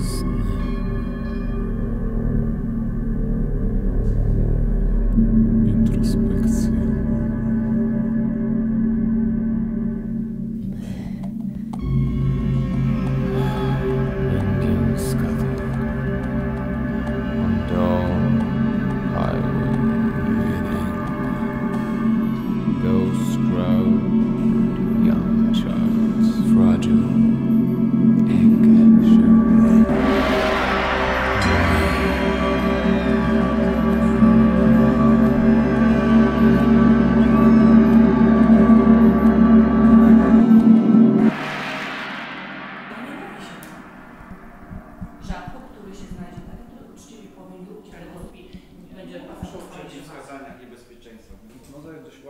Deus.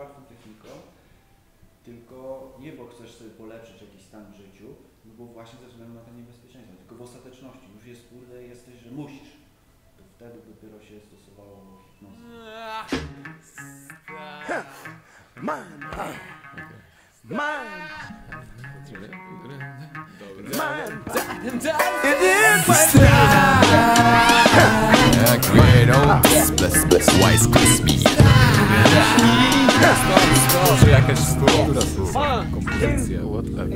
Łatwą techniką, tylko nie bo chcesz sobie polepszyć jakiś stan w życiu, no bo właśnie ze względu na te niebezpieczeństwa, tylko w ostateczności już jest kurde, jesteś, że musisz. To wtedy dopiero się stosowało hipnozę. Jak wiedzą, bless, bless, wise kiss me. Może jakaś struktura słowa, kompozycja, whatever.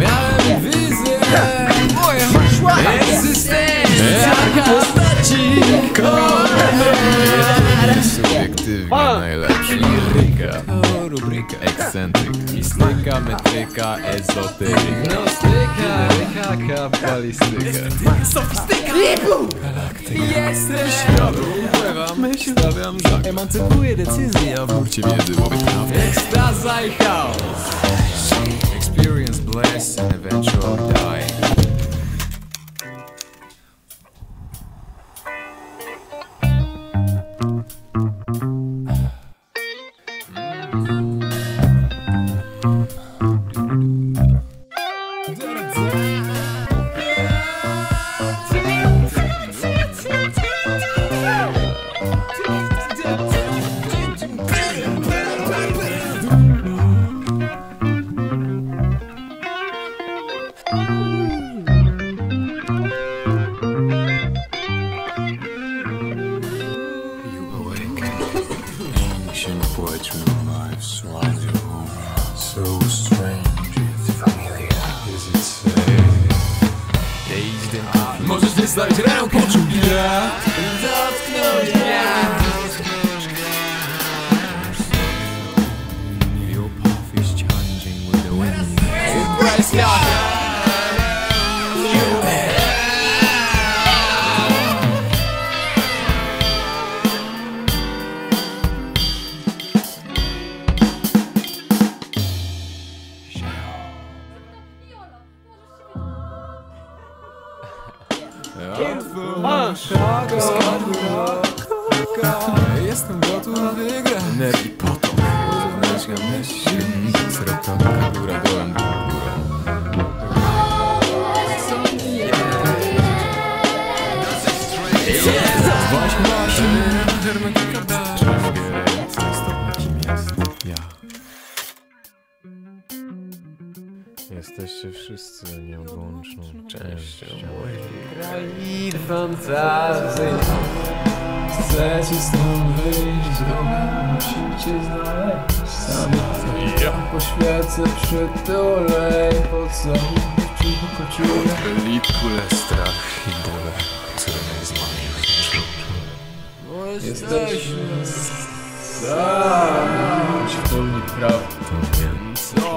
Miałem wizję, egzystencja postaci Subiektywnie najlepszy Rubryka, rubryka Ekscentryk, mistyka, metryka, ezoteryka Gnostyka, rycha, Jestem świadom, pływam, stawiam żak Emancypuję decyzję, a w nurcie wiedzy łowię prawdę Ekstaza i chaos Experience bliss and eventual die. You and Możesz Jestem gotów wygrać Energii potok. Wewnętrzna myśl Sroka góra dołem Właśnie, właśnie Hermetyka Jesteście wszyscy nieodłączną częścią mojej krainy fantazji Chcecie stąd wyjść, drogę musicie znaleźć Sami ja poświecę przytulej Po co cicho koczuję Litku strach i bóle, które mnie zmamiły Jesteśmy sami w pełni To wiem